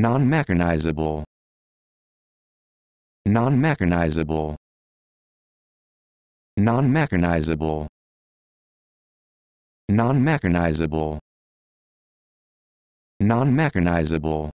non-mechanizable. Non-mechanizable. Non-mechanizable. Non-mechanizable. Non-mechanizable.